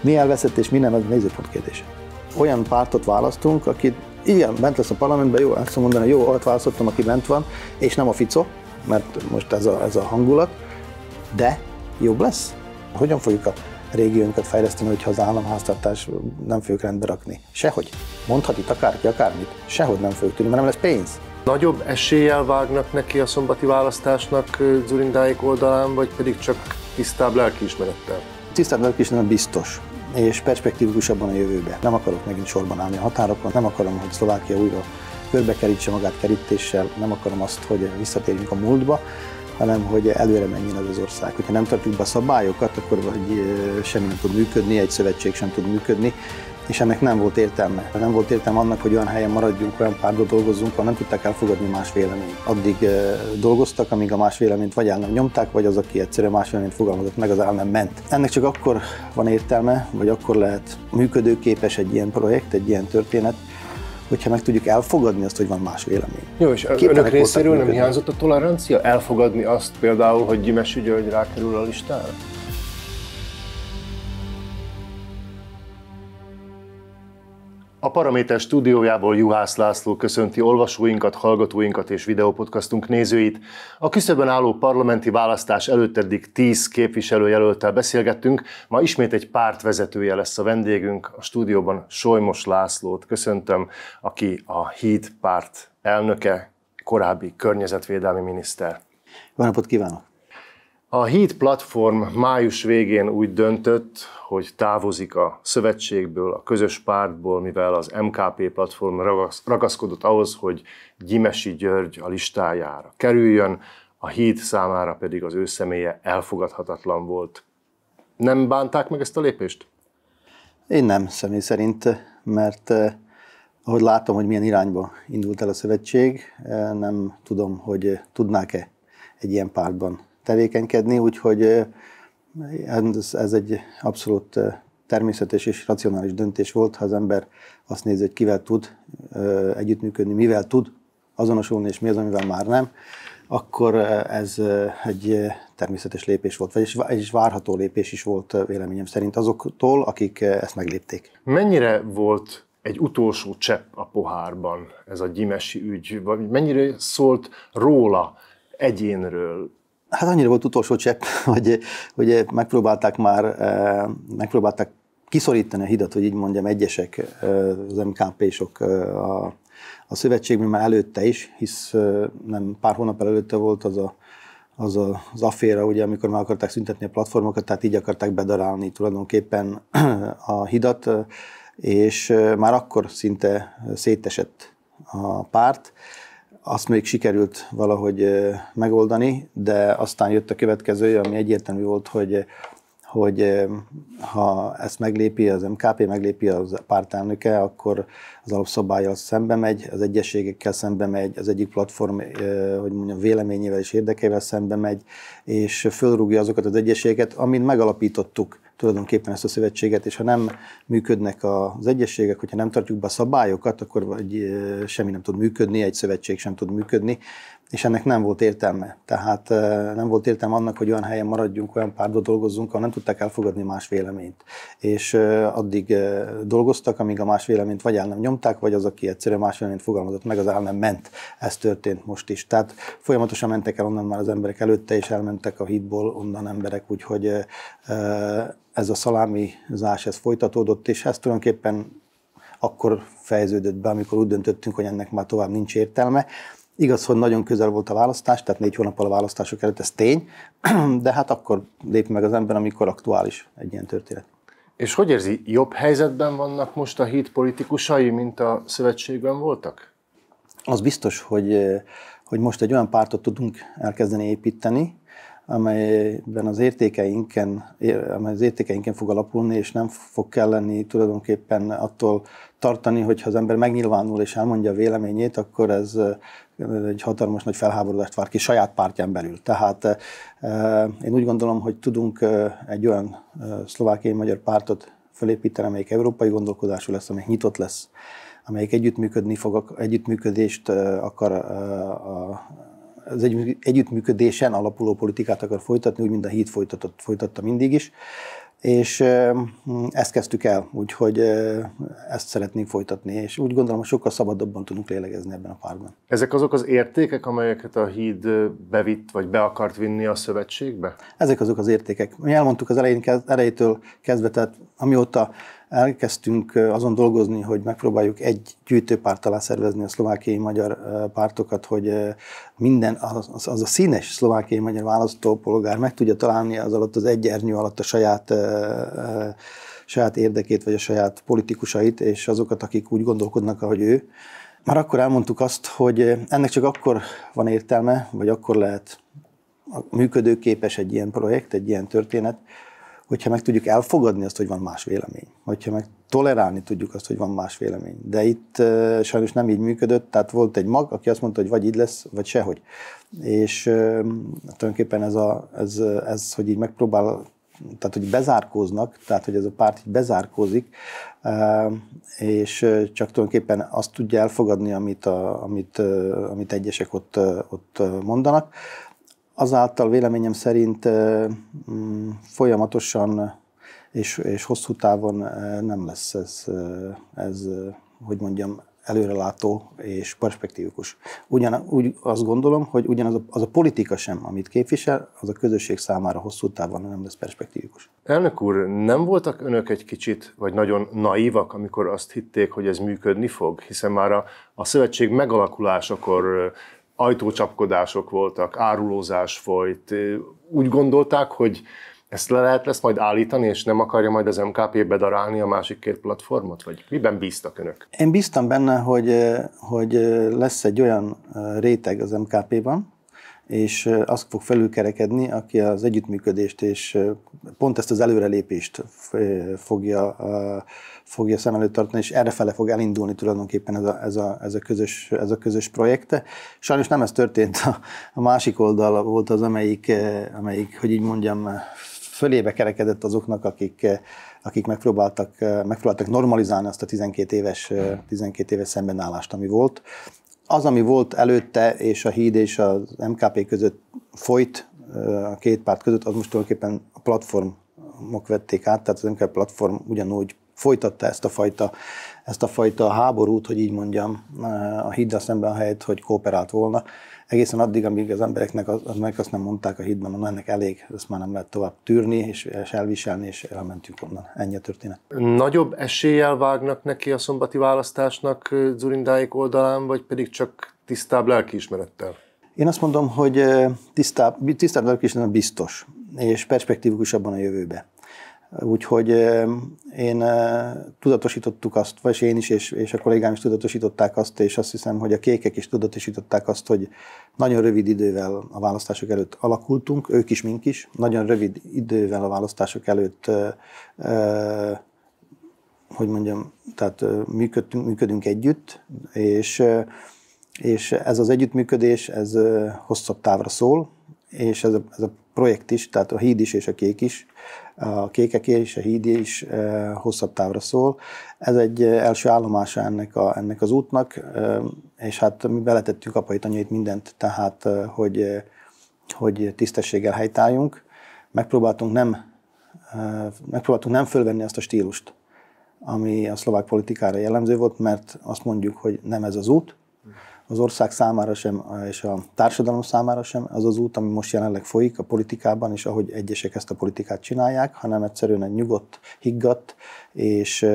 Mi elveszett és mi nem, az nézőpont kérdése. Olyan pártot választunk, aki igen, bent lesz a parlamentben, jó, azt mondani, jó, olyat választottam, aki bent van, és nem a Fico, mert most ez a, ez a hangulat, de jobb lesz. Hogyan fogjuk a régiónkat fejleszteni, hogyha az államháztartás nem fogjuk rendbe rakni? Sehogy. Mondhat itt akárki akármit. Sehogy nem fogjuk tudni, mert nem lesz pénz. Nagyobb eséllyel vágnak neki a szombati választásnak Zurindáik oldalán, vagy pedig csak tisztább lelkiismerettel? Tisztább lelkiismeret biztos és perspektívikusabban a jövőbe. Nem akarok megint sorban állni a határokon, nem akarom, hogy Szlovákia újra körbekerítse magát kerítéssel, nem akarom azt, hogy visszatérjünk a múltba, hanem hogy előre menjen ez az ország. Hogyha nem tartjuk be a szabályokat, akkor vagy semmi nem tud működni, egy szövetség sem tud működni, és ennek nem volt értelme. Nem volt értelme annak, hogy olyan helyen maradjunk, olyan párba dolgozzunk, ahol nem tudták elfogadni más véleményt. Addig dolgoztak, amíg a más véleményt vagy el nem nyomták, vagy az, aki egyszerűen más véleményt fogalmazott meg, az el nem ment. Ennek csak akkor van értelme, vagy akkor lehet működőképes egy ilyen projekt, egy ilyen történet, hogyha meg tudjuk elfogadni azt, hogy van más vélemény. Jó, és Képtelenek önök részéről nem hiányzott a tolerancia? Elfogadni azt például, hogy Gyimesi György rákerül a listára? A Paraméter stúdiójából Juhász László köszönti olvasóinkat, hallgatóinkat és videópodcastunk nézőit. A küszöbön álló parlamenti választás előtt eddig 10 képviselőjelöltel beszélgettünk, ma ismét egy párt vezetője lesz a vendégünk. A stúdióban Solymos Lászlót köszöntöm, aki a Híd párt elnöke, korábbi környezetvédelmi miniszter. Jó napot kívánok! A Híd platform május végén úgy döntött, hogy távozik a szövetségből, a közös pártból, mivel az MKP platform ragaszkodott ahhoz, hogy Gyimesi György a listájára kerüljön, a Híd számára pedig az ő személye elfogadhatatlan volt. Nem bánták meg ezt a lépést? Én nem, személy szerint, mert eh, ahogy látom, hogy milyen irányba indult el a szövetség, eh, nem tudom, hogy tudnák-e egy ilyen pártban tevékenykedni, úgyhogy ez, ez egy abszolút természetes és racionális döntés volt, ha az ember azt nézi, hogy kivel tud együttműködni, mivel tud azonosulni, és mi az, amivel már nem, akkor ez egy természetes lépés volt, vagyis egy várható lépés is volt véleményem szerint azoktól, akik ezt meglépték. Mennyire volt egy utolsó csepp a pohárban ez a gyimesi ügy, vagy mennyire szólt róla, egyénről, Hát annyira volt utolsó csepp, hogy, hogy megpróbálták már, eh, megpróbálták kiszorítani a hidat, hogy így mondjam, egyesek, eh, az MKP-sok eh, a, a szövetségben már előtte is, hisz nem pár hónap előtte volt az a, az a, az afféra, ugye, amikor meg akarták szüntetni a platformokat, tehát így akarták bedarálni tulajdonképpen a hidat, és már akkor szinte szétesett a párt, azt még sikerült valahogy megoldani, de aztán jött a következő, ami egyértelmű volt, hogy hogy ha ezt meglépi az MKP, meglépi az pártelnöke, akkor az alapszabályjal szembe megy, az egyességekkel szembe megy, az egyik platform, hogy mondjam, véleményével és érdekével szembe megy, és fölrúgja azokat az egyességeket, amit megalapítottuk tulajdonképpen ezt a szövetséget, és ha nem működnek az egyességek, hogyha nem tartjuk be a szabályokat, akkor vagy semmi nem tud működni, egy szövetség sem tud működni, és ennek nem volt értelme. Tehát nem volt értelme annak, hogy olyan helyen maradjunk, olyan párba dolgozzunk, ahol nem tudták elfogadni más véleményt. És addig dolgoztak, amíg a más véleményt vagy el nem nyomták, vagy az, aki egyszerűen más véleményt fogalmazott meg, az el nem ment. Ez történt most is. Tehát folyamatosan mentek el onnan már az emberek előtte, és elmentek a hitból onnan emberek, úgyhogy ez a szalámizás, ez folytatódott, és ez tulajdonképpen akkor fejeződött be, amikor úgy döntöttünk, hogy ennek már tovább nincs értelme. Igaz, hogy nagyon közel volt a választás, tehát négy hónappal a választások előtt, ez tény, de hát akkor lép meg az ember, amikor aktuális egy ilyen történet. És hogy érzi, jobb helyzetben vannak most a híd politikusai, mint a szövetségben voltak? Az biztos, hogy, hogy most egy olyan pártot tudunk elkezdeni építeni, amelyben az értékeinken, amely az értékeinken fog alapulni, és nem fog kelleni tulajdonképpen attól tartani, hogy ha az ember megnyilvánul és elmondja a véleményét, akkor ez egy hatalmas nagy felháborodást vár ki saját pártján belül. Tehát én úgy gondolom, hogy tudunk egy olyan szlovákiai magyar pártot felépíteni, amelyik európai gondolkodású lesz, amelyik nyitott lesz, amelyik együttműködni fog, együttműködést akar a az egy, együttműködésen alapuló politikát akar folytatni, úgy, mint a híd folytatott, folytatta mindig is. És ezt kezdtük el, úgyhogy ezt szeretnénk folytatni, és úgy gondolom, hogy sokkal szabadabban tudunk lélegezni ebben a párban. Ezek azok az értékek, amelyeket a híd bevitt, vagy be akart vinni a szövetségbe? Ezek azok az értékek. Mi elmondtuk az elején, elejétől kezdve, tehát amióta elkezdtünk azon dolgozni, hogy megpróbáljuk egy gyűjtőpárt alá szervezni a szlovákiai magyar pártokat, hogy minden, az, az a színes szlovákiai magyar választópolgár meg tudja találni az alatt az egy ernyő alatt a saját saját érdekét, vagy a saját politikusait, és azokat, akik úgy gondolkodnak, ahogy ő. Már akkor elmondtuk azt, hogy ennek csak akkor van értelme, vagy akkor lehet működőképes egy ilyen projekt, egy ilyen történet, hogyha meg tudjuk elfogadni azt, hogy van más vélemény, hogyha meg tolerálni tudjuk azt, hogy van más vélemény. De itt uh, sajnos nem így működött, tehát volt egy mag, aki azt mondta, hogy vagy így lesz, vagy sehogy. És uh, tulajdonképpen ez, a, ez, ez, hogy így megpróbál, tehát hogy bezárkóznak, tehát hogy ez a párt így bezárkózik, és csak tulajdonképpen azt tudja elfogadni, amit, a, amit, amit egyesek ott, ott mondanak, azáltal véleményem szerint mm, folyamatosan és, és hosszú távon nem lesz ez, ez, hogy mondjam, előrelátó és perspektívikus. Ugyan, úgy azt gondolom, hogy ugyanaz a, az a politika sem, amit képvisel, az a közösség számára hosszú távon nem lesz perspektívikus. Elnök úr, nem voltak önök egy kicsit, vagy nagyon naívak, amikor azt hitték, hogy ez működni fog? Hiszen már a, a szövetség megalakulásakor ajtócsapkodások voltak, árulózás folyt. Úgy gondolták, hogy ezt le lehet lesz majd állítani, és nem akarja majd az MKP bedarálni a másik két platformot? Vagy miben bíztak önök? Én bíztam benne, hogy, hogy lesz egy olyan réteg az MKP-ban, és azt fog felülkerekedni, aki az együttműködést és pont ezt az előrelépést fogja, fogja szem előtt tartani, és errefele fog elindulni tulajdonképpen ez a, ez a, ez a, közös, ez a közös projekte. Sajnos nem ez történt, a, a másik oldal volt az, amelyik, amelyik, hogy így mondjam, fölébe kerekedett azoknak, akik, akik megpróbáltak, megpróbáltak normalizálni azt a 12 éves, 12 éves szembenállást, ami volt az, ami volt előtte, és a híd és az MKP között folyt, a két párt között, az most tulajdonképpen a platformok vették át, tehát az MKP platform ugyanúgy folytatta ezt a fajta, ezt a fajta háborút, hogy így mondjam, a híddal szemben a helyet, hogy kooperált volna egészen addig, amíg az embereknek az, az meg azt nem mondták a hídban, hogy ennek elég, ezt már nem lehet tovább tűrni, és, és elviselni, és elmentünk onnan. Ennyi a történet. Nagyobb eséllyel vágnak neki a szombati választásnak Zurindáik oldalán, vagy pedig csak tisztább lelkiismerettel? Én azt mondom, hogy tisztább, tisztább lelkiismeret biztos, és perspektívikusabban a jövőbe. Úgyhogy én tudatosítottuk azt, vagy én is, és, és a kollégám is tudatosították azt, és azt hiszem, hogy a kékek is tudatosították azt, hogy nagyon rövid idővel a választások előtt alakultunk, ők is, mink is, nagyon rövid idővel a választások előtt hogy mondjam, tehát működünk, működünk együtt, és, és ez az együttműködés, ez hosszabb távra szól, és ez a, ez a projekt is, tehát a híd is és a kék is a kékeké és a híd is eh, hosszabb távra szól. Ez egy eh, első állomása ennek, a, ennek az útnak, eh, és hát mi beletettük apait, anyait mindent, tehát hogy, hogy tisztességgel helytáljunk. Megpróbáltunk nem, megpróbáltunk nem fölvenni azt a stílust, ami a szlovák politikára jellemző volt, mert azt mondjuk, hogy nem ez az út, az ország számára sem, és a társadalom számára sem az az út, ami most jelenleg folyik a politikában, és ahogy egyesek ezt a politikát csinálják, hanem egyszerűen egy nyugodt, higgadt és,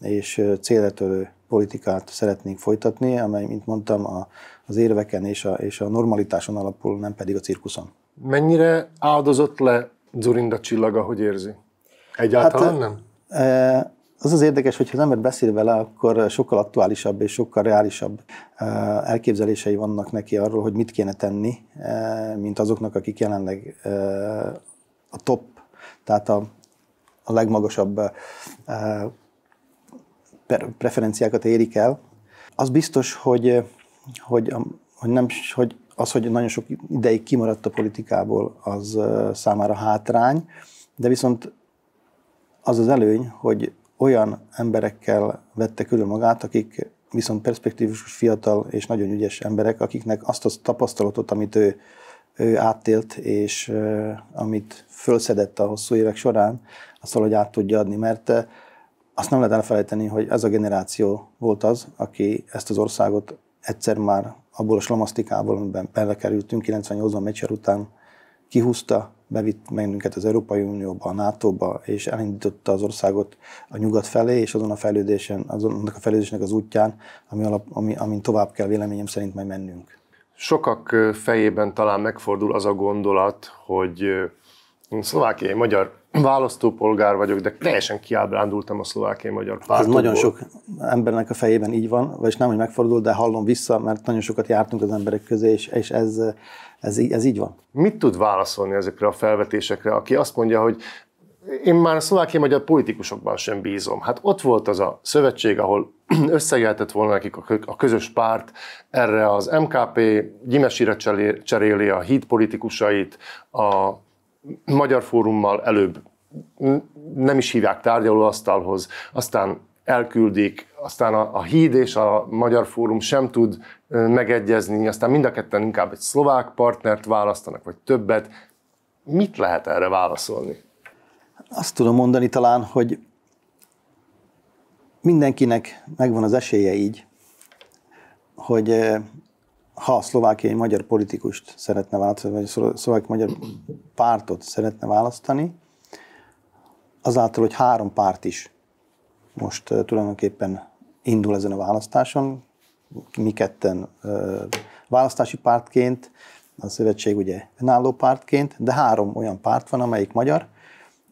és célretörő politikát szeretnénk folytatni, amely, mint mondtam, a, az érveken és a, és a normalitáson alapul, nem pedig a cirkuszon. Mennyire áldozott le Zurinda csillaga, hogy érzi? Egyáltalán hát, nem? E, az az érdekes, hogy ha az ember beszél vele, akkor sokkal aktuálisabb és sokkal reálisabb eh, elképzelései vannak neki arról, hogy mit kéne tenni, eh, mint azoknak, akik jelenleg eh, a top, tehát a, a legmagasabb preferenciákat érik el. Az biztos, hogy, hogy, hogy, nem, hogy az, hogy nagyon sok ideig kimaradt a politikából, az számára hátrány, de viszont az az előny, hogy olyan emberekkel vette külön magát, akik viszont perspektívikus, fiatal és nagyon ügyes emberek, akiknek azt a tapasztalatot, amit ő ő átélt, és amit fölszedett a hosszú évek során, azt valahogy át tudja adni, mert azt nem lehet elfelejteni, hogy ez a generáció volt az, aki ezt az országot egyszer már abból a slamasztikából, amiben belekerültünk 98-ban meccsер után, kihúzta, bevitt bennünket az Európai Unióba, a NATO-ba, és elindította az országot a nyugat felé, és azon a fejlődésen, azon a fejlődésnek az útján, ami alap, ami, amin tovább kell véleményem szerint majd mennünk. Sokak fejében talán megfordul az a gondolat, hogy szlovákiai magyar választópolgár vagyok, de teljesen kiábrándultam a szlovákiai magyar pártokból. Ez nagyon sok embernek a fejében így van, vagyis nem, hogy megfordul, de hallom vissza, mert nagyon sokat jártunk az emberek közé, és, és ez, ez, ez így van. Mit tud válaszolni ezekre a felvetésekre, aki azt mondja, hogy én már a szlovákiai magyar politikusokban sem bízom. Hát ott volt az a szövetség, ahol összejeltett volna nekik a közös párt, erre az MKP gyimesire cseréli a híd politikusait, a Magyar Fórummal előbb nem is hívják tárgyalóasztalhoz, aztán elküldik, aztán a, a híd és a Magyar Fórum sem tud megegyezni, aztán mind a ketten inkább egy szlovák partnert választanak, vagy többet. Mit lehet erre válaszolni? Azt tudom mondani talán, hogy mindenkinek megvan az esélye így, hogy ha szlovákiai magyar politikust szeretne választani, vagy szlovákiai magyar pártot szeretne választani, azáltal, hogy három párt is most tulajdonképpen indul ezen a választáson, mi ketten választási pártként, a szövetség ugye önálló pártként, de három olyan párt van, amelyik magyar,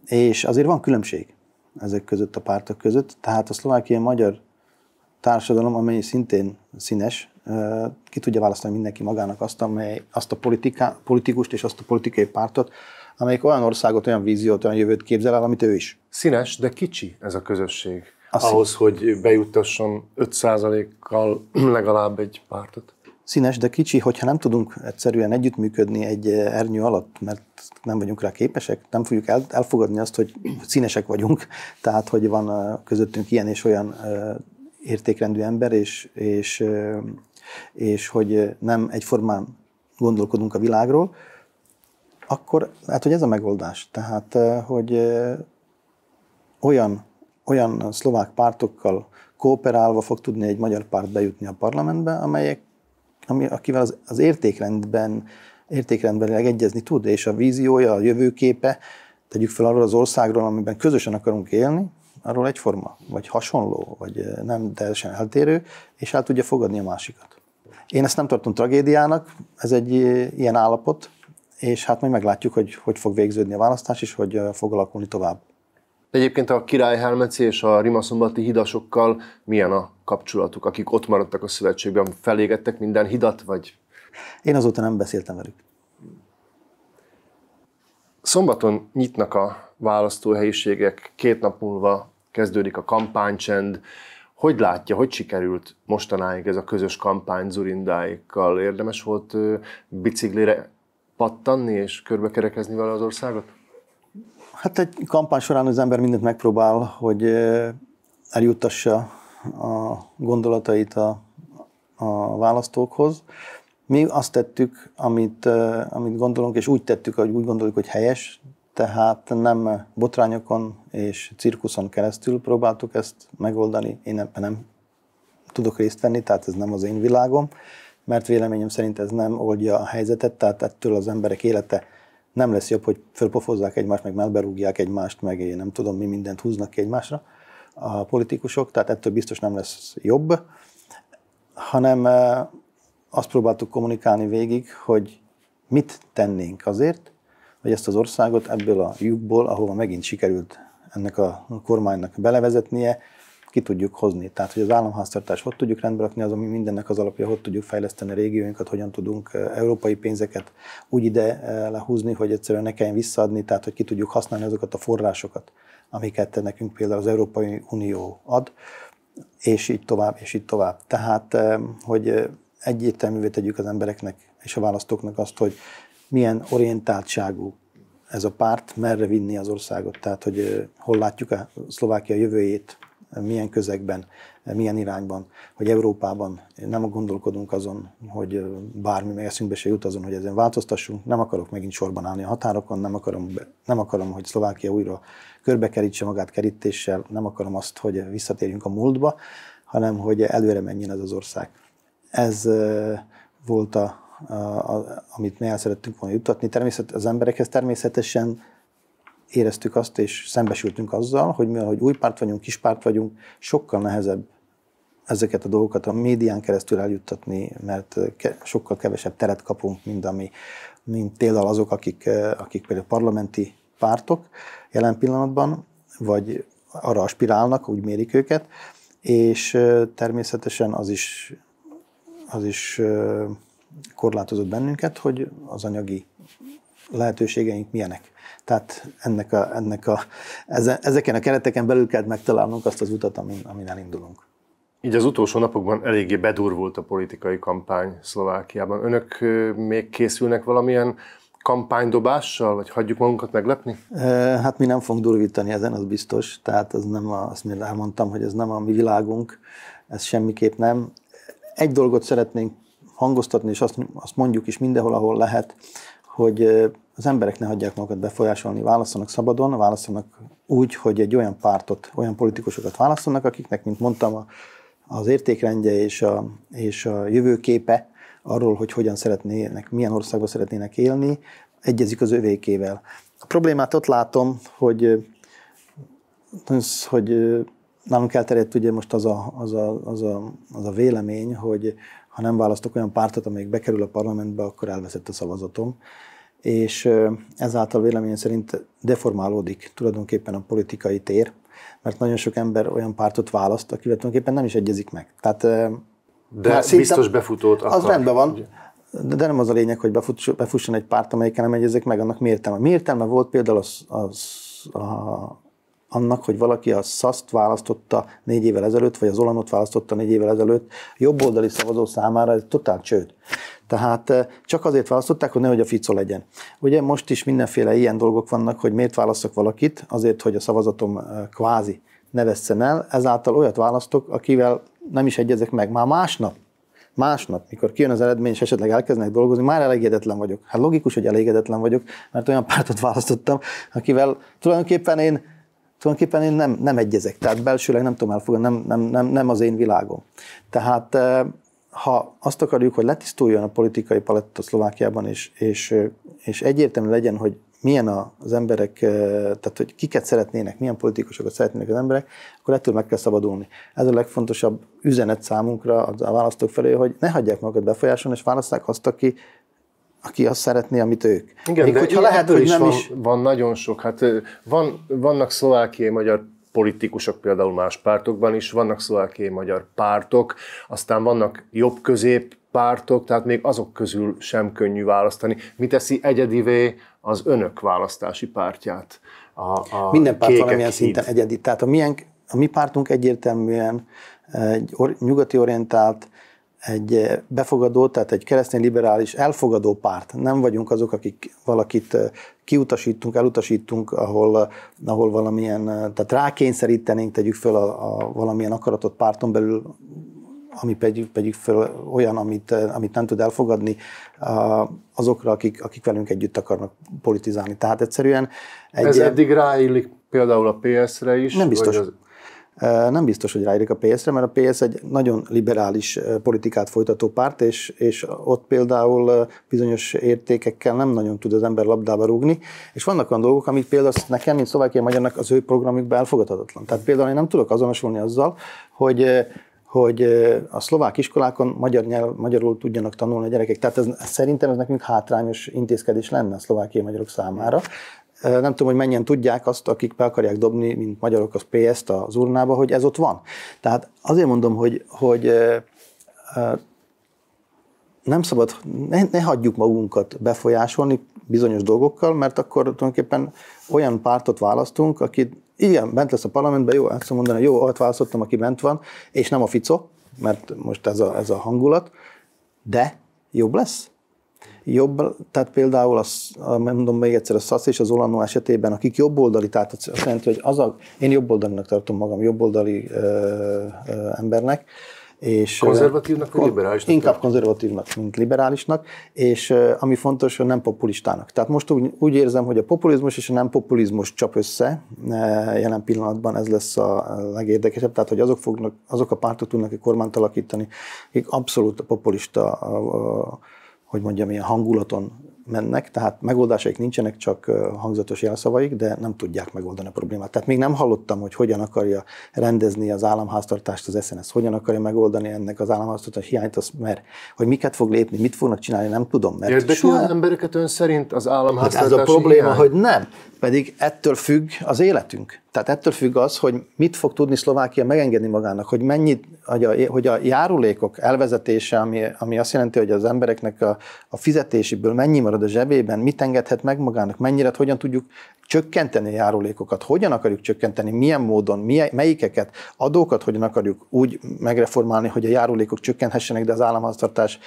és azért van különbség ezek között a pártok között, tehát a szlovákiai magyar társadalom, amely szintén színes, ki tudja választani mindenki magának azt, amely, azt a politika, politikust és azt a politikai pártot, amelyik olyan országot, olyan víziót, olyan jövőt képzel el, amit ő is. Színes, de kicsi ez a közösség. Azt ahhoz, szín... hogy bejuttasson 5%-kal legalább egy pártot. Színes, de kicsi, hogyha nem tudunk egyszerűen együttműködni egy ernyő alatt, mert nem vagyunk rá képesek, nem fogjuk el, elfogadni azt, hogy színesek vagyunk, tehát hogy van közöttünk ilyen és olyan értékrendű ember, és, és, és hogy nem egyformán gondolkodunk a világról, akkor lehet, hogy ez a megoldás. Tehát, hogy olyan, olyan szlovák pártokkal kooperálva fog tudni egy magyar párt bejutni a parlamentbe, amelyek, ami, akivel az, az értékrendben, értékrendben egyezni tud, és a víziója, a jövőképe, tegyük fel arról az országról, amiben közösen akarunk élni, arról egyforma, vagy hasonló, vagy nem teljesen eltérő, és el tudja fogadni a másikat. Én ezt nem tartom tragédiának, ez egy ilyen állapot, és hát majd meglátjuk, hogy hogy fog végződni a választás, és hogy fog alakulni tovább. Egyébként a Király Helmeci és a Rimaszombati hidasokkal milyen a kapcsolatuk, akik ott maradtak a szövetségben? Felégettek minden hidat, vagy? Én azóta nem beszéltem velük. Szombaton nyitnak a választóhelyiségek, két nap múlva kezdődik a kampánycsend. Hogy látja, hogy sikerült mostanáig ez a közös kampány Zurindáikkal? Érdemes volt biciklire pattanni és körbekerekezni vele az országot? Hát egy kampány során az ember mindent megpróbál, hogy eljuttassa a gondolatait a, a választókhoz. Mi azt tettük, amit, amit gondolunk, és úgy tettük, hogy úgy gondoljuk, hogy helyes, tehát nem botrányokon és cirkuszon keresztül próbáltuk ezt megoldani. Én ebben nem tudok részt venni, tehát ez nem az én világom, mert véleményem szerint ez nem oldja a helyzetet, tehát ettől az emberek élete nem lesz jobb, hogy fölpofozzák egymást, meg melberúgják egymást, meg én nem tudom, mi mindent húznak ki egymásra a politikusok, tehát ettől biztos nem lesz jobb, hanem eh, azt próbáltuk kommunikálni végig, hogy mit tennénk azért, hogy ezt az országot ebből a lyukból, ahova megint sikerült ennek a kormánynak belevezetnie, ki tudjuk hozni. Tehát, hogy az államháztartás hogy tudjuk rendbe rakni, az, ami mindennek az alapja, hogy tudjuk fejleszteni a régióinkat, hogyan tudunk európai pénzeket úgy ide lehúzni, hogy egyszerűen ne kelljen visszaadni, tehát, hogy ki tudjuk használni azokat a forrásokat, amiket nekünk például az Európai Unió ad, és így tovább, és így tovább. Tehát, hogy egyértelművé tegyük az embereknek és a választóknak azt, hogy milyen orientáltságú ez a párt, merre vinni az országot, tehát hogy hol látjuk a Szlovákia jövőjét milyen közegben, milyen irányban, hogy Európában nem gondolkodunk azon, hogy bármi meg eszünkbe se jut azon, hogy ezen változtassunk. Nem akarok megint sorban állni a határokon, nem akarom, nem akarom hogy Szlovákia újra körbekerítse magát kerítéssel, nem akarom azt, hogy visszatérjünk a múltba, hanem hogy előre menjen ez az ország. Ez volt a, amit mi el szerettünk volna jutatni. Természet, az emberekhez természetesen éreztük azt, és szembesültünk azzal, hogy mivel hogy új párt vagyunk, kis párt vagyunk, sokkal nehezebb ezeket a dolgokat a médián keresztül eljuttatni, mert sokkal kevesebb teret kapunk, mint, ami, mint például azok, akik, akik például parlamenti pártok jelen pillanatban, vagy arra aspirálnak, úgy mérik őket, és természetesen az is, az is korlátozott bennünket, hogy az anyagi lehetőségeink milyenek. Tehát ennek a, ennek a, ezeken a kereteken belül kell megtalálnunk azt az utat, amin, amin elindulunk. Így az utolsó napokban eléggé bedurvult a politikai kampány Szlovákiában. Önök még készülnek valamilyen kampánydobással, vagy hagyjuk magunkat meglepni? Hát mi nem fogunk durvítani ezen, az biztos. Tehát az nem a, azt már elmondtam, hogy ez nem a mi világunk, ez semmiképp nem. Egy dolgot szeretnénk hangoztatni, és azt, azt mondjuk is mindenhol, ahol lehet, hogy az emberek ne hagyják magukat befolyásolni, válaszolnak szabadon, válaszolnak úgy, hogy egy olyan pártot, olyan politikusokat válaszolnak, akiknek, mint mondtam, az értékrendje és a, és a jövőképe arról, hogy hogyan szeretnének, milyen országban szeretnének élni, egyezik az övékével. A problémát ott látom, hogy, hogy nálunk elterjedt ugye most az a, az, a, az, a, az a vélemény, hogy ha nem választok olyan pártot, amelyik bekerül a parlamentbe, akkor elveszett a szavazatom. És ezáltal véleményem szerint deformálódik tulajdonképpen a politikai tér, mert nagyon sok ember olyan pártot választ, akivel tulajdonképpen nem is egyezik meg. Tehát, de biztos befutót akar. Az rendben van, de nem az a lényeg, hogy befusson egy párt, amelyikkel nem egyezek meg, annak mi értelme. Mi értelme volt például az, az a, annak, hogy valaki a szaszt választotta négy évvel ezelőtt, vagy az Olanot választotta négy évvel ezelőtt, jobboldali szavazó számára ez totál csőd. Tehát eh, csak azért választották, hogy nehogy a Fico legyen. Ugye most is mindenféle ilyen dolgok vannak, hogy miért választok valakit, azért, hogy a szavazatom eh, kvázi ne vesszen el, ezáltal olyat választok, akivel nem is egyezek meg. Már másnap, másnap, mikor kijön az eredmény, és esetleg elkezdenek dolgozni, már elégedetlen vagyok. Hát logikus, hogy elégedetlen vagyok, mert olyan pártot választottam, akivel tulajdonképpen én tulajdonképpen én nem, nem egyezek, tehát belsőleg nem tudom elfogadni, nem, nem, nem, nem az én világom. Tehát eh, ha azt akarjuk, hogy letisztuljon a politikai paletta Szlovákiában, és, és, és egyértelmű legyen, hogy milyen az emberek, eh, tehát hogy kiket szeretnének, milyen politikusokat szeretnének az emberek, akkor ettől meg kell szabadulni. Ez a legfontosabb üzenet számunkra a választók felé, hogy ne hagyják magukat befolyásolni, és válasszák azt, aki, aki azt szeretné, amit ők. Igen, Még de hogyha lehet, hogy nem van, is... Van nagyon sok, hát van, vannak szlovákiai magyar politikusok például más pártokban is, vannak szlovákiai magyar pártok, aztán vannak jobb-közép pártok, tehát még azok közül sem könnyű választani. Mi teszi egyedivé az önök választási pártját? A, a Minden párt valamilyen híd. szinten egyedi. Tehát a, milyen, a mi pártunk egyértelműen egy or, nyugati orientált, egy eh, befogadó, tehát egy keresztény liberális elfogadó párt. Nem vagyunk azok, akik valakit eh, kiutasítunk, elutasítunk, ahol, eh, ahol valamilyen, tehát rákényszerítenénk, tegyük föl a, a valamilyen akaratot párton belül, ami pedig, pedig föl olyan, amit, amit nem tud elfogadni azokra, akik, akik velünk együtt akarnak politizálni. Tehát egyszerűen... Egy, Ez eddig ráillik például a PS-re is? Nem biztos. Az... Nem biztos, hogy ráérik a PS-re, mert a PS egy nagyon liberális politikát folytató párt, és, és ott például bizonyos értékekkel nem nagyon tud az ember labdába rúgni, és vannak olyan dolgok, amik például nekem, mint szlovákiai magyarnak az ő programjukban elfogadhatatlan. Tehát például én nem tudok azonosulni azzal, hogy hogy a szlovák iskolákon magyar nyelv, magyarul tudjanak tanulni a gyerekek. Tehát ez, szerintem ez nekünk hátrányos intézkedés lenne a szlovákiai magyarok számára. Nem tudom, hogy mennyien tudják azt, akik be akarják dobni, mint magyarok az PS-t az urnába, hogy ez ott van. Tehát azért mondom, hogy, hogy nem szabad, ne, ne hagyjuk magunkat befolyásolni bizonyos dolgokkal, mert akkor tulajdonképpen olyan pártot választunk, akit igen, bent lesz a parlamentben, jó, azt mondani, jó, ott választottam, aki bent van, és nem a Fico, mert most ez a, ez a hangulat, de jobb lesz. Jobb, tehát például, az, mondom még egyszer, a SZASZ és az Olanó esetében, akik jobboldali, tehát azt jelenti, hogy az a, én jobboldalinak tartom magam, jobboldali ö, ö, embernek, és, konzervatívnak vagy liberálisnak? Inkább konzervatívnak, mint liberálisnak, és ami fontos, hogy nem populistának. Tehát most úgy, úgy érzem, hogy a populizmus és a nem populizmus csap össze jelen pillanatban, ez lesz a legérdekesebb, tehát hogy azok, fognak, azok a pártok tudnak egy kormányt alakítani, akik abszolút a populista, hogy mondjam, ilyen hangulaton mennek, tehát megoldásaik nincsenek, csak hangzatos jelszavaik, de nem tudják megoldani a problémát. Tehát még nem hallottam, hogy hogyan akarja rendezni az államháztartást az SNS, hogyan akarja megoldani ennek az államháztartás hiányt, az, mert hogy miket fog lépni, mit fognak csinálni, nem tudom. Mert Érdekli soha... az embereket ön szerint az államháztartás ez a probléma, hiány? hogy nem. Pedig ettől függ az életünk. Tehát ettől függ az, hogy mit fog tudni Szlovákia megengedni magának, hogy mennyit, hogy a, hogy a járulékok elvezetése, ami, ami azt jelenti, hogy az embereknek a, a fizetéséből mennyi marad a zsebében, mit engedhet meg magának, mennyire, hogyan tudjuk csökkenteni a járulékokat, hogyan akarjuk csökkenteni, milyen módon, milyen, melyikeket, adókat hogyan akarjuk úgy megreformálni, hogy a járulékok csökkenhessenek, de az államháztartás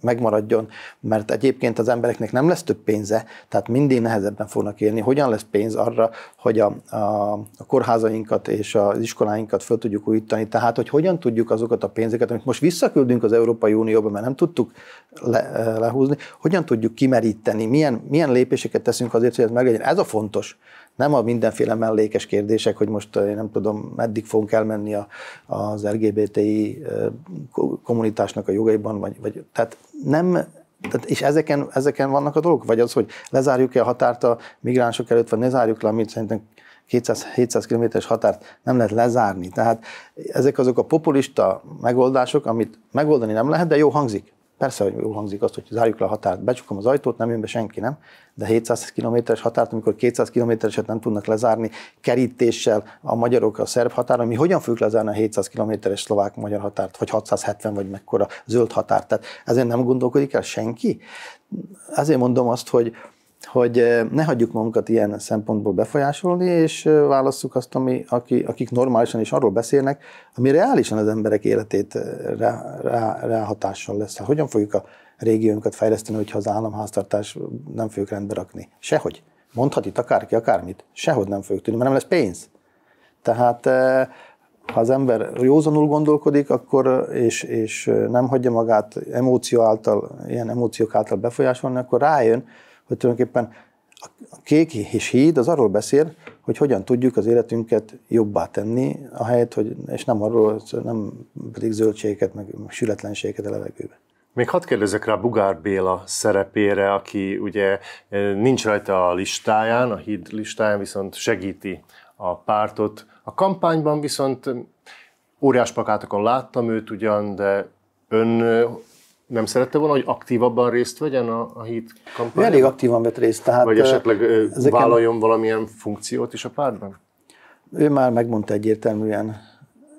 megmaradjon, mert egyébként az embereknek nem lesz több pénze, tehát mindig nehezebben fognak élni. Hogyan lesz pénz arra, hogy a, a, a kórházainkat és az iskoláinkat föl tudjuk újítani, tehát hogy hogyan tudjuk azokat a pénzeket, amit most visszaküldünk az Európai Unióba, mert nem tudtuk le, lehúzni, hogyan tudjuk kimeríteni, milyen, milyen lépéseket teszünk azért, hogy ez meglegyen. Ez a fontos nem a mindenféle mellékes kérdések, hogy most én nem tudom, meddig fogunk elmenni a, az LGBTI kommunitásnak a jogaiban, vagy, vagy tehát nem, tehát, és ezeken, ezeken vannak a dolgok? Vagy az, hogy lezárjuk-e a határt a migránsok előtt, vagy ne zárjuk le, amit szerintem 200-700 kilométeres határt nem lehet lezárni. Tehát ezek azok a populista megoldások, amit megoldani nem lehet, de jó hangzik. Persze, hogy jól hangzik azt, hogy zárjuk le a határt, becsukom az ajtót, nem jön be senki, nem? De 700 kilométeres határt, amikor 200 kilométereset nem tudnak lezárni, kerítéssel a magyarok a szerb határon, mi hogyan fogjuk lezárni a 700 kilométeres szlovák-magyar határt, vagy 670, vagy mekkora zöld határt? Tehát ezért nem gondolkodik el senki. Ezért mondom azt, hogy hogy ne hagyjuk magunkat ilyen szempontból befolyásolni, és válasszuk azt, ami, aki, akik normálisan is arról beszélnek, ami reálisan az emberek életét rá, rá, rá hatással lesz. Hát hogyan fogjuk a régiónkat fejleszteni, hogyha az államháztartás nem fogjuk rendbe rakni? Sehogy. Mondhat itt akárki akármit. Sehogy nem fogjuk tudni, mert nem lesz pénz. Tehát ha az ember józanul gondolkodik, akkor, és, és nem hagyja magát emóció által, ilyen emóciók által befolyásolni, akkor rájön, hogy tulajdonképpen a kék és híd az arról beszél, hogy hogyan tudjuk az életünket jobbá tenni, ahelyett, hogy, és nem arról, nem pedig zöldségeket, meg sületlenségeket a levegőbe. Még hadd kérdezek rá Bugár Béla szerepére, aki ugye eh, nincs rajta a listáján, a híd listáján, viszont segíti a pártot. A kampányban viszont óriás plakátokon láttam őt ugyan, de ön nem szerette volna, hogy aktívabban részt vegyen a, a hit kampányban? Elég aktívan vett részt. Tehát Vagy esetleg ezeken... vállaljon valamilyen funkciót is a pártban? Ő már megmondta egyértelműen,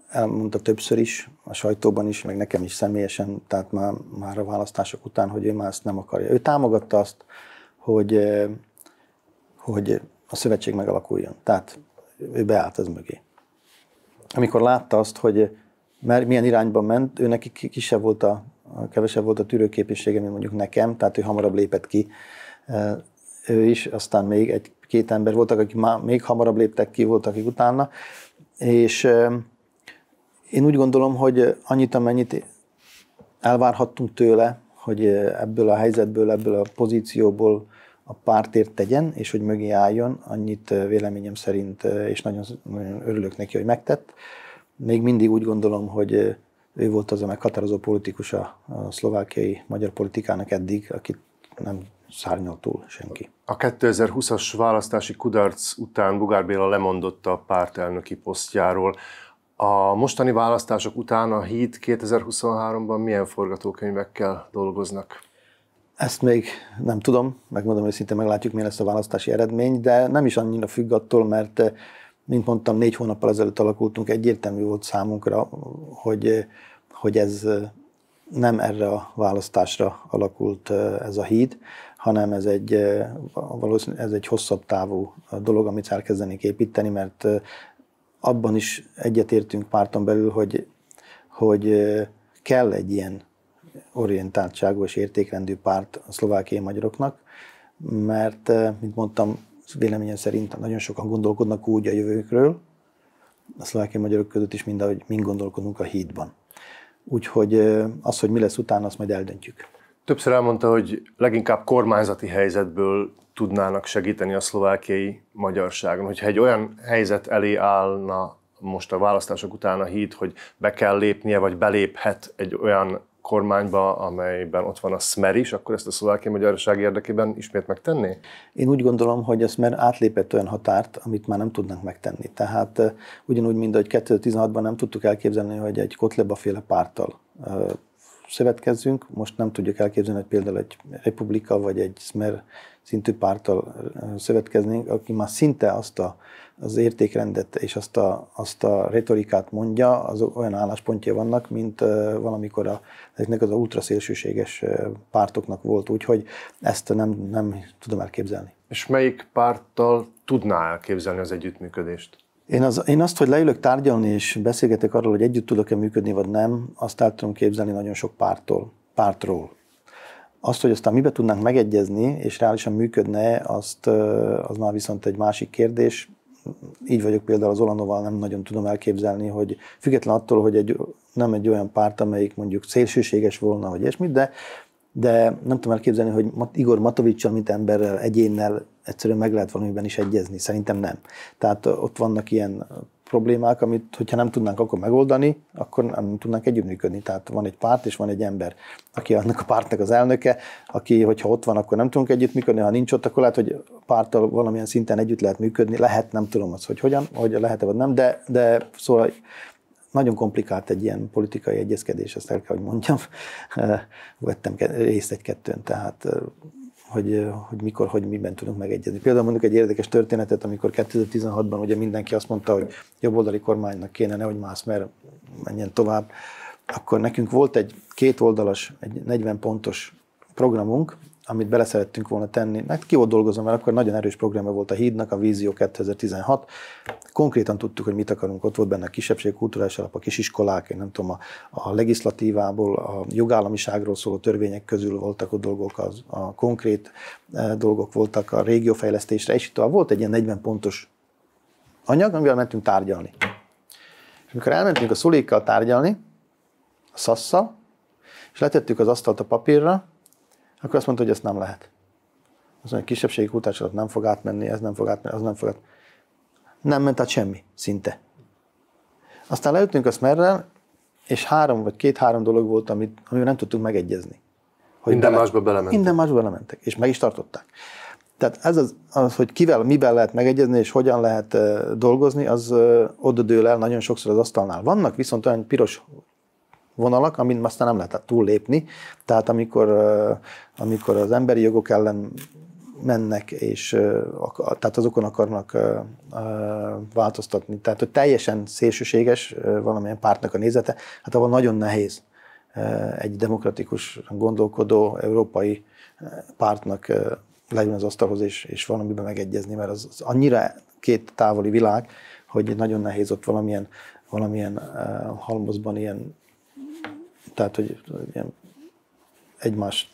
elmondta többször is, a sajtóban is, meg nekem is személyesen, tehát már, már a választások után, hogy ő már ezt nem akarja. Ő támogatta azt, hogy, hogy a szövetség megalakuljon. Tehát ő beállt ez mögé. Amikor látta azt, hogy mert milyen irányba ment, ő neki kisebb volt a kevesebb volt a tűrőképessége, mint mondjuk nekem, tehát ő hamarabb lépett ki. Ő is, aztán még egy-két ember voltak, akik már még hamarabb léptek ki, voltak akik utána, és én úgy gondolom, hogy annyit, amennyit elvárhattunk tőle, hogy ebből a helyzetből, ebből a pozícióból a pártért tegyen, és hogy mögé álljon, annyit véleményem szerint, és nagyon, nagyon örülök neki, hogy megtett. Még mindig úgy gondolom, hogy ő volt az a meghatározó politikus a, a szlovákiai magyar politikának eddig, akit nem szárnyal túl senki. A 2020-as választási kudarc után Bugár Béla lemondott a pártelnöki posztjáról. A mostani választások után a HÍD 2023-ban milyen forgatókönyvekkel dolgoznak? Ezt még nem tudom, megmondom hogy szinte meglátjuk, milyen lesz a választási eredmény, de nem is annyira függ attól, mert mint mondtam, négy hónappal ezelőtt alakultunk, egyértelmű volt számunkra, hogy, hogy ez nem erre a választásra alakult ez a híd, hanem ez egy, valószínűleg ez egy hosszabb távú dolog, amit elkezdenék építeni, mert abban is egyetértünk párton belül, hogy, hogy kell egy ilyen orientáltságú és értékrendű párt a szlovákiai magyaroknak, mert, mint mondtam, véleményem szerint nagyon sokan gondolkodnak úgy a jövőkről, a szlovákiai magyarok között is, mint ahogy mi gondolkodunk a hídban. Úgyhogy az, hogy mi lesz utána, azt majd eldöntjük. Többször elmondta, hogy leginkább kormányzati helyzetből tudnának segíteni a szlovákiai magyarságon. Hogyha egy olyan helyzet elé állna most a választások után a híd, hogy be kell lépnie, vagy beléphet egy olyan kormányba, amelyben ott van a Smer is, akkor ezt a szlovákiai magyarság érdekében ismét megtenné? Én úgy gondolom, hogy a Smer átlépett olyan határt, amit már nem tudnak megtenni. Tehát ugyanúgy, mint ahogy 2016-ban nem tudtuk elképzelni, hogy egy Kotleba féle párttal szövetkezzünk, most nem tudjuk elképzelni, hogy például egy Republika vagy egy Smer szintű párttal szövetkeznénk, aki már szinte azt a, az értékrendet és azt a, azt a retorikát mondja, az olyan álláspontja vannak, mint valamikor a, ezeknek az ultraszélsőséges pártoknak volt, úgyhogy ezt nem, nem tudom elképzelni. És melyik párttal tudná elképzelni az együttműködést? Én, az, én azt, hogy leülök tárgyalni és beszélgetek arról, hogy együtt tudok-e működni, vagy nem, azt el tudom képzelni nagyon sok pártól, pártról. Azt, hogy aztán mibe tudnánk megegyezni, és reálisan működne, azt, az már viszont egy másik kérdés. Így vagyok például az Olanoval, nem nagyon tudom elképzelni, hogy független attól, hogy egy, nem egy olyan párt, amelyik mondjuk szélsőséges volna, vagy ilyesmit, de, de nem tudom elképzelni, hogy Igor Matovicsal, mint emberrel, egyénnel egyszerűen meg lehet valamiben is egyezni. Szerintem nem. Tehát ott vannak ilyen problémák, amit, hogyha nem tudnánk akkor megoldani, akkor nem tudnánk együttműködni. Tehát van egy párt, és van egy ember, aki annak a pártnak az elnöke, aki, hogyha ott van, akkor nem tudunk együttműködni, ha nincs ott, akkor lehet, hogy párttal valamilyen szinten együtt lehet működni. Lehet, nem tudom az, hogy hogyan, hogy lehet-e vagy nem, de, de szóval nagyon komplikált egy ilyen politikai egyezkedés, ezt el kell, hogy mondjam. Vettem részt egy-kettőn, tehát hogy, hogy mikor, hogy miben tudunk megegyezni. Például mondjuk egy érdekes történetet, amikor 2016-ban ugye mindenki azt mondta, hogy jobboldali kormánynak kéne, nehogy más, mert menjen tovább. Akkor nekünk volt egy két oldalas, egy 40 pontos programunk, amit bele szerettünk volna tenni. Hát ki volt dolgozom, mert akkor nagyon erős programja volt a hídnak, a Vízió 2016. Konkrétan tudtuk, hogy mit akarunk. Ott volt benne a kisebbség, kulturális alap, a kisiskolák, én nem tudom, a, a legislatívából, a jogállamiságról szóló törvények közül voltak ott dolgok, az, a konkrét e, dolgok voltak a régiófejlesztésre, és itt volt egy ilyen 40 pontos anyag, amivel mentünk tárgyalni. És amikor elmentünk a szulékkal tárgyalni, a szasszal, és letettük az asztalt a papírra, akkor azt mondta, hogy ezt nem lehet. Azt mondja, hogy kisebbségi kultúrcsalat nem fog átmenni, ez nem fog átmenni, az nem fog átmenni. Nem ment át semmi, szinte. Aztán leütünk a Smerrel, és három vagy két-három dolog volt, amit, amivel nem tudtunk megegyezni. Hogy minden bele, másba belementek. Minden másba belementek, és meg is tartották. Tehát ez az, az, hogy kivel, miben lehet megegyezni, és hogyan lehet dolgozni, az oda dől el nagyon sokszor az asztalnál. Vannak viszont olyan piros vonalak, amin aztán nem lehet túllépni. Tehát amikor, amikor az emberi jogok ellen mennek, és tehát azokon akarnak változtatni. Tehát, hogy teljesen szélsőséges valamilyen pártnak a nézete, hát abban nagyon nehéz egy demokratikus, gondolkodó európai pártnak legyen az asztalhoz, és, és valamiben megegyezni, mert az, az annyira két távoli világ, hogy nagyon nehéz ott valamilyen, valamilyen halmozban ilyen tehát hogy ilyen egymás,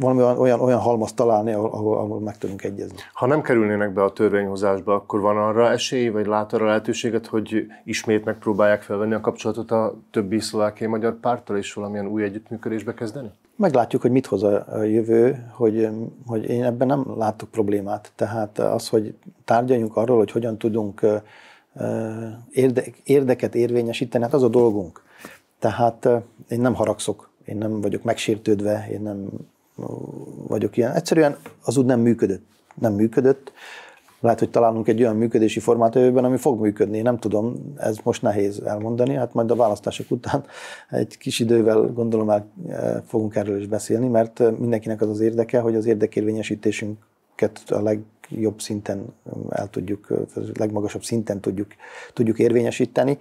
valami olyan, olyan halmaz találni, ahol, ahol meg tudunk egyezni. Ha nem kerülnének be a törvényhozásba, akkor van arra esély, vagy lát arra lehetőséget, hogy ismét megpróbálják felvenni a kapcsolatot a többi szlovákiai magyar párttal, és valamilyen új együttműködésbe kezdeni? Meglátjuk, hogy mit hoz a jövő, hogy, hogy én ebben nem látok problémát. Tehát az, hogy tárgyaljunk arról, hogy hogyan tudunk érdeket érvényesíteni, hát az a dolgunk. Tehát én nem haragszok, én nem vagyok megsértődve, én nem vagyok ilyen. Egyszerűen az úgy nem működött. Nem működött. Lehet, hogy találunk egy olyan működési formát jövőben, ami fog működni. Nem tudom, ez most nehéz elmondani. Hát majd a választások után egy kis idővel gondolom el fogunk erről is beszélni, mert mindenkinek az az érdeke, hogy az érdekérvényesítésünket a legjobb szinten el tudjuk, a legmagasabb szinten tudjuk, tudjuk érvényesíteni.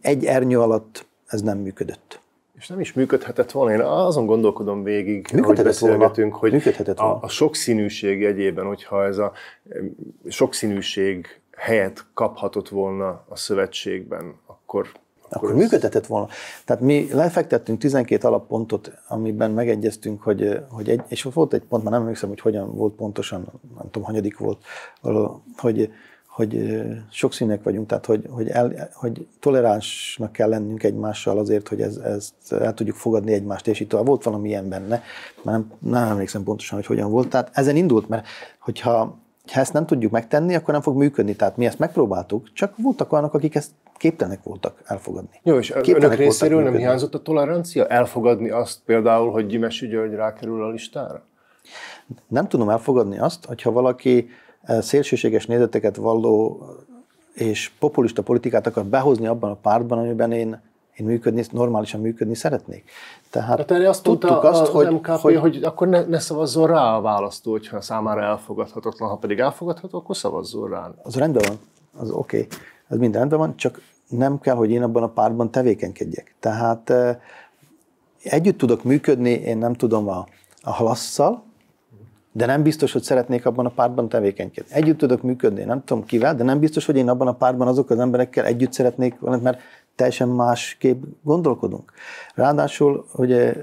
Egy ernyő alatt ez nem működött. És nem is működhetett volna. Én azon gondolkodom végig, hogy beszélgetünk, volna. hogy a, a sokszínűség jegyében, hogyha ez a sokszínűség helyet kaphatott volna a szövetségben, akkor akkor működhetett volna. Tehát mi lefektettünk 12 alappontot, amiben megegyeztünk, hogy, hogy egy, és volt egy pont, már nem emlékszem, hogy hogyan volt pontosan, nem tudom, hanyadik volt, hogy, hogy sokszínűek vagyunk, tehát hogy, hogy, el, hogy toleránsnak kell lennünk egymással azért, hogy ez, ezt el tudjuk fogadni egymást, és itt volt valami ilyen benne, már nem, nem emlékszem pontosan, hogy hogyan volt. Tehát ezen indult, mert hogyha ha ezt nem tudjuk megtenni, akkor nem fog működni. Tehát mi ezt megpróbáltuk, csak voltak olyanok, akik ezt képtelenek voltak elfogadni. Jó, és képtelenek önök részéről nem hiányzott a tolerancia? Elfogadni azt például, hogy Gyimesi György rákerül a listára? Nem tudom elfogadni azt, hogyha valaki szélsőséges nézeteket valló és populista politikát akar behozni abban a pártban, amiben én, én működni, normálisan működni szeretnék. Tehát hát erre azt tudtuk mondta azt, az hogy, MKP, hogy, hogy akkor ne, ne szavazzon rá a választó, hogyha számára elfogadhatatlan, ha pedig elfogadható, akkor szavazzon rá. Az rendben van, az oké, okay. az minden rendben van, csak nem kell, hogy én abban a pártban tevékenykedjek. Tehát együtt tudok működni, én nem tudom a, a halasszal, de nem biztos, hogy szeretnék abban a pártban tevékenykedni. Együtt tudok működni, nem tudom kivel, de nem biztos, hogy én abban a pártban azok az emberekkel együtt szeretnék, mert teljesen másképp gondolkodunk. Ráadásul, ugye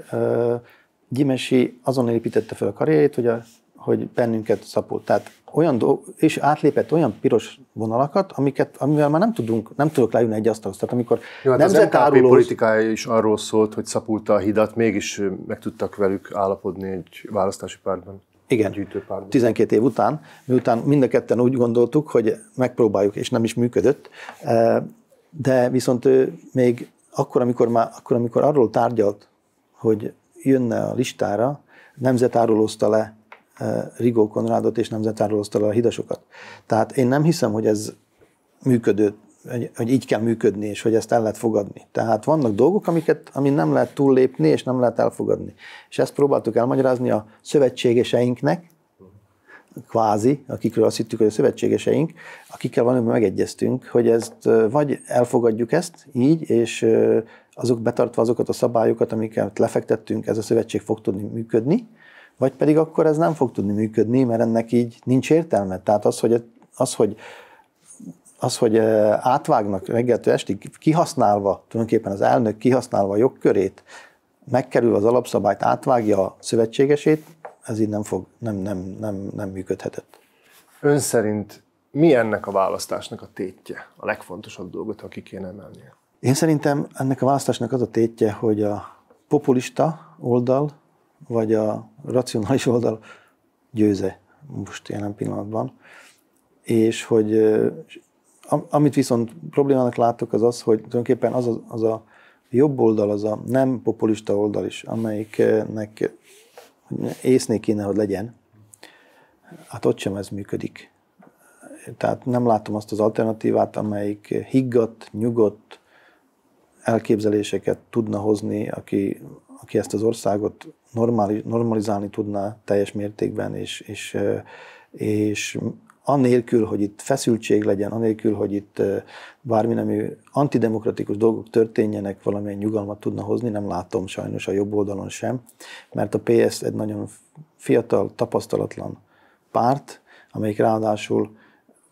Gyimesi azon építette fel a karrierét, hogy, a, hogy bennünket szapolt. Tehát olyan dolg, és átlépett olyan piros vonalakat, amiket, amivel már nem tudunk, nem tudok leülni egy asztalhoz. Tehát amikor Jó, hát nemzetárulós... Az politikája is arról szólt, hogy szapulta a hidat, mégis meg tudtak velük állapodni egy választási pártban. Igen, gyűjtőpárban. 12 év után, miután mind a ketten úgy gondoltuk, hogy megpróbáljuk, és nem is működött, de viszont ő még akkor, amikor, már, akkor, amikor arról tárgyalt, hogy jönne a listára, nemzetárulózta le eh, Rigó Konrádot, és nemzetárulózta le a hidasokat. Tehát én nem hiszem, hogy ez működő, hogy így kell működni, és hogy ezt el lehet fogadni. Tehát vannak dolgok, amiket, amin nem lehet túllépni, és nem lehet elfogadni. És ezt próbáltuk elmagyarázni a szövetségeseinknek, kvázi, akikről azt hittük, hogy a szövetségeseink, akikkel valamiben megegyeztünk, hogy ezt vagy elfogadjuk ezt így, és azok betartva azokat a szabályokat, amiket lefektettünk, ez a szövetség fog tudni működni, vagy pedig akkor ez nem fog tudni működni, mert ennek így nincs értelme. Tehát az, hogy, az, hogy az, hogy átvágnak reggeltől estig, kihasználva, tulajdonképpen az elnök kihasználva a jogkörét, megkerül az alapszabályt, átvágja a szövetségesét, ez így nem, fog, nem, nem, nem, nem működhetett. Ön szerint mi ennek a választásnak a tétje, a legfontosabb dolgot, ha ki kéne emelnie? Én szerintem ennek a választásnak az a tétje, hogy a populista oldal, vagy a racionális oldal győze most jelen pillanatban. És hogy amit viszont problémának látok, az az, hogy tulajdonképpen az a, az a jobb oldal, az a nem populista oldal is, amelyiknek észnél kéne, hogy legyen, hát ott sem ez működik. Tehát nem látom azt az alternatívát, amelyik higgadt, nyugodt elképzeléseket tudna hozni, aki, aki ezt az országot normalizálni tudná teljes mértékben, és, és, és anélkül, hogy itt feszültség legyen, anélkül, hogy itt bármi nemű antidemokratikus dolgok történjenek, valamilyen nyugalmat tudna hozni, nem látom sajnos a jobb oldalon sem, mert a PS egy nagyon fiatal, tapasztalatlan párt, amelyik ráadásul,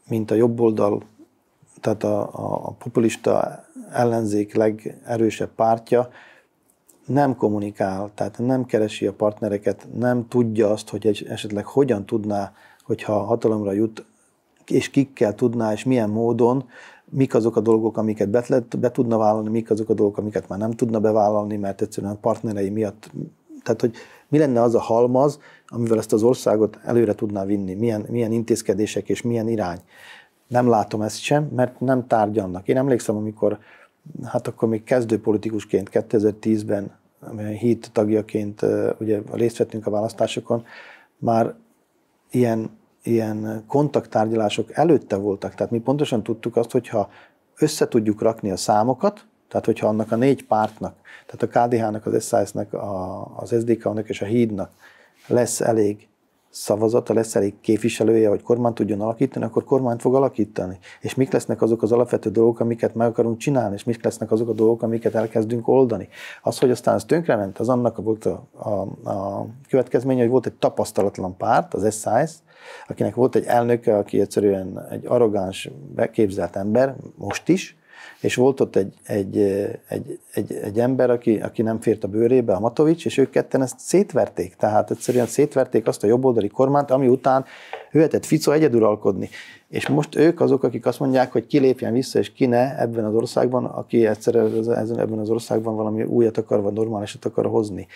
mint a jobb oldal, tehát a, a, a populista ellenzék legerősebb pártja, nem kommunikál, tehát nem keresi a partnereket, nem tudja azt, hogy esetleg hogyan tudná hogyha hatalomra jut, és kikkel tudná, és milyen módon, mik azok a dolgok, amiket be, be tudna vállalni, mik azok a dolgok, amiket már nem tudna bevállalni, mert egyszerűen a partnerei miatt, tehát hogy mi lenne az a halmaz, amivel ezt az országot előre tudná vinni, milyen, milyen intézkedések és milyen irány. Nem látom ezt sem, mert nem tárgyalnak. Én emlékszem, amikor, hát akkor még kezdő politikusként 2010-ben, hét tagjaként ugye részt vettünk a választásokon, már ilyen, ilyen kontakttárgyalások előtte voltak. Tehát mi pontosan tudtuk azt, hogyha össze tudjuk rakni a számokat, tehát hogyha annak a négy pártnak, tehát a KDH-nak, az SZSZ-nek, az SDK-nak és a hídnak lesz elég szavazata, lesz elég képviselője, hogy kormányt tudjon alakítani, akkor kormányt fog alakítani. És mik lesznek azok az alapvető dolgok, amiket meg akarunk csinálni, és mik lesznek azok a dolgok, amiket elkezdünk oldani. Az, hogy aztán ez tönkrement, az annak volt a, a, a következménye, hogy volt egy tapasztalatlan párt, az SZSZ, akinek volt egy elnöke, aki egyszerűen egy arrogáns, beképzelt ember, most is, és volt ott egy, egy, egy, egy, egy ember, aki, aki nem fért a bőrébe, a Matovics, és ők ketten ezt szétverték. Tehát egyszerűen szétverték azt a jobboldali kormányt, ami után jöhetett Fico egyeduralkodni. És most ők azok, akik azt mondják, hogy ki lépjen vissza, és ki ne ebben az országban, aki egyszer ebben az országban valami újat akar, vagy normálisat akar hozni.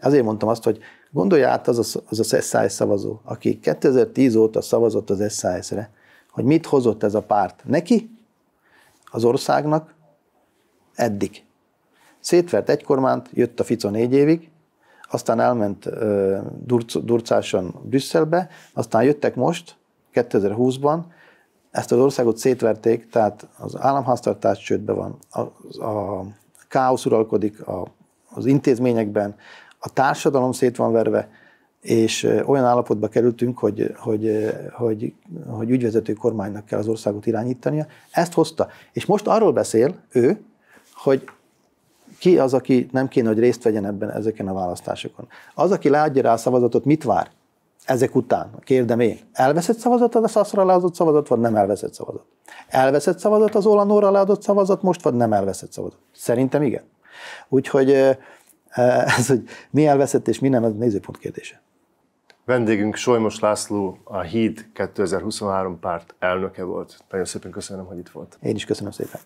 Azért mondtam azt, hogy gondolja át az a, az a SZSZ szavazó, aki 2010 óta szavazott az SZSZ-re, hogy mit hozott ez a párt neki, az országnak, eddig. Szétvert egy kormányt, jött a Fico négy évig, aztán elment uh, durc, durcásan Brüsszelbe, aztán jöttek most, 2020-ban, ezt az országot szétverték, tehát az államháztartás csődbe van, a, a káosz uralkodik a, az intézményekben, a társadalom szét van verve, és olyan állapotba kerültünk, hogy, hogy, hogy, hogy ügyvezető kormánynak kell az országot irányítania. Ezt hozta. És most arról beszél ő, hogy ki az, aki nem kéne, hogy részt vegyen ebben ezeken a választásokon. Az, aki leadja rá a szavazatot, mit vár? Ezek után, kérdem én, elveszett szavazat az a szaszra leadott szavazat, vagy nem elveszett szavazat? Elveszett szavazat az Olanóra leadott szavazat most, vagy nem elveszett szavazat? Szerintem igen. Úgyhogy ez, hogy mi elveszett és mi nem, az nézőpont kérdése. Vendégünk Solymos László, a HÍD 2023 párt elnöke volt. Nagyon szépen köszönöm, hogy itt volt. Én is köszönöm szépen.